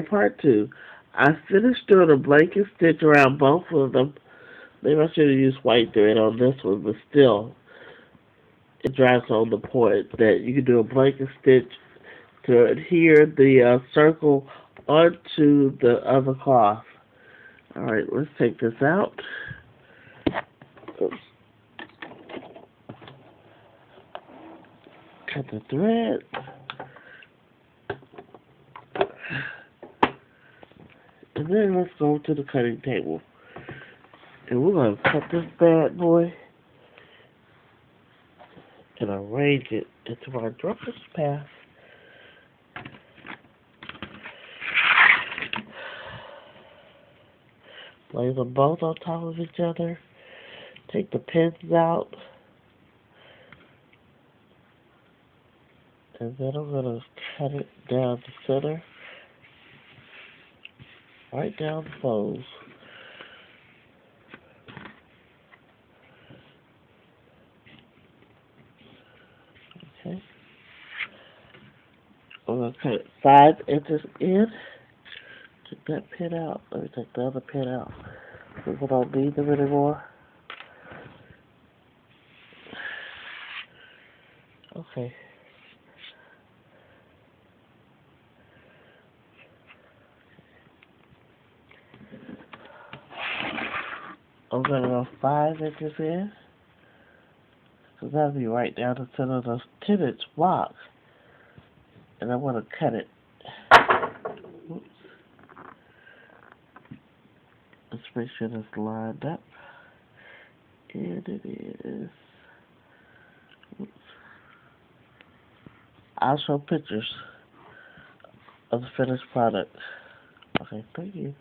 part two. I finished doing a blanket stitch around both of them. Maybe I should have used white thread on this one, but still, it drives home the point that you can do a blanket stitch to adhere the uh, circle onto the other cloth. Alright, let's take this out. Oops. Cut the thread. And then let's go to the cutting table. And we're going to cut this bad boy and arrange it into our drunkard's path. Lay them both on top of each other. Take the pins out. And then I'm going to cut it down the center. Right down the. Okay. I'm going to cut it five inches in. Take that pin out. Let me take the other pin out. I don't need them anymore. Okay. I'm gonna go five inches in. So that'll be right down the center of those ten inch blocks. And I wanna cut it. Oops. Let's make sure that's lined up. And it is. Oops. I'll show pictures of the finished product. Okay, thank you.